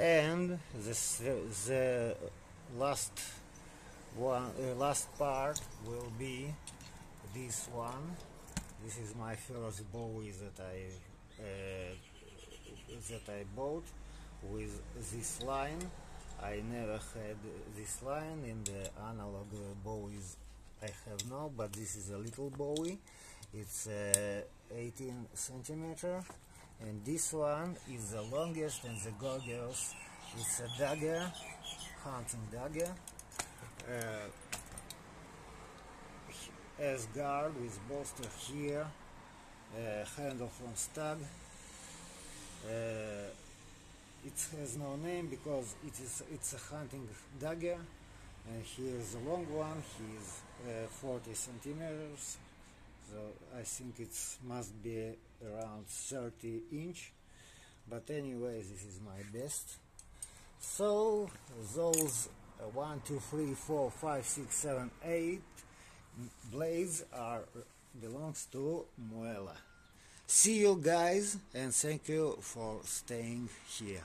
and this, the last one uh, last part will be this one. This is my first Bowie that I uh, that I bought with this line. I never had this line in the analog Bowies I have now but this is a little Bowie. It's uh, 18 centimeter and this one is the longest and the gorgeous it's a dagger hunting dagger. Uh, as guard with bolster here uh, handle from stag. Uh, it has no name because it is it's a hunting dagger. And here is a long one. He is uh, 40 centimeters so I think it must be around 30 inch. But anyway this is my best. So those uh, 1 2 3 4 5 6 7 8 blades are belongs to Muela. See you guys and thank you for staying here